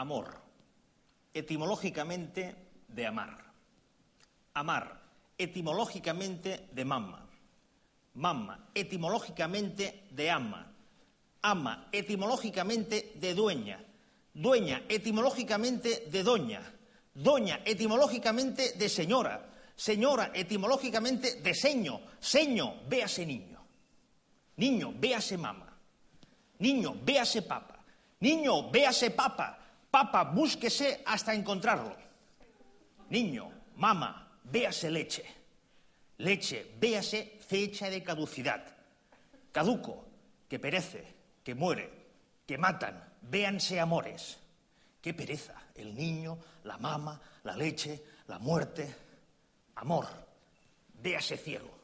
Amor, etimológicamente de amar. Amar, etimológicamente de mamma. Mamma, etimológicamente de ama. Ama, etimológicamente de dueña. Dueña, etimológicamente de doña. Doña, etimológicamente de señora. Señora, etimológicamente de seño. Seño, véase niño. Niño, véase mama. Niño, véase papa. Niño, véase papa. Papa, búsquese hasta encontrarlo. Niño, mama, véase leche. Leche, véase fecha de caducidad. Caduco, que perece, que muere, que matan, véanse amores. Qué pereza, el niño, la mama, la leche, la muerte. Amor, véase cielo.